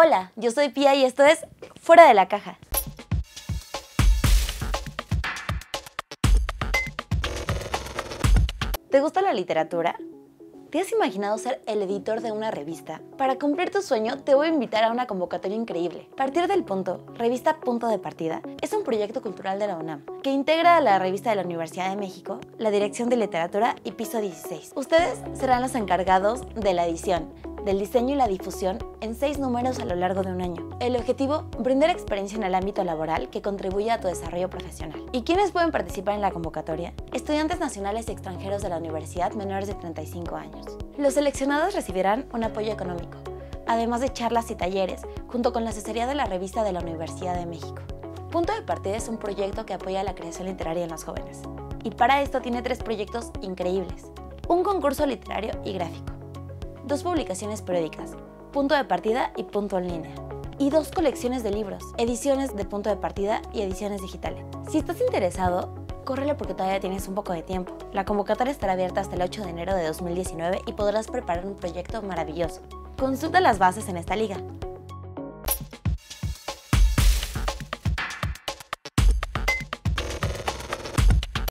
Hola, yo soy Pia y esto es Fuera de la Caja. ¿Te gusta la literatura? ¿Te has imaginado ser el editor de una revista? Para cumplir tu sueño, te voy a invitar a una convocatoria increíble. Partir del punto, revista Punto de Partida, es un proyecto cultural de la UNAM que integra a la revista de la Universidad de México, la Dirección de Literatura y Piso 16. Ustedes serán los encargados de la edición, del diseño y la difusión en seis números a lo largo de un año. El objetivo, brindar experiencia en el ámbito laboral que contribuya a tu desarrollo profesional. ¿Y quiénes pueden participar en la convocatoria? Estudiantes nacionales y extranjeros de la universidad menores de 35 años. Los seleccionados recibirán un apoyo económico, además de charlas y talleres, junto con la asesoría de la revista de la Universidad de México. Punto de Partida es un proyecto que apoya la creación literaria en los jóvenes. Y para esto tiene tres proyectos increíbles. Un concurso literario y gráfico dos publicaciones periódicas, Punto de Partida y Punto en Línea, y dos colecciones de libros, ediciones de Punto de Partida y ediciones digitales. Si estás interesado, córrele porque todavía tienes un poco de tiempo. La convocatoria estará abierta hasta el 8 de enero de 2019 y podrás preparar un proyecto maravilloso. Consulta las bases en esta liga.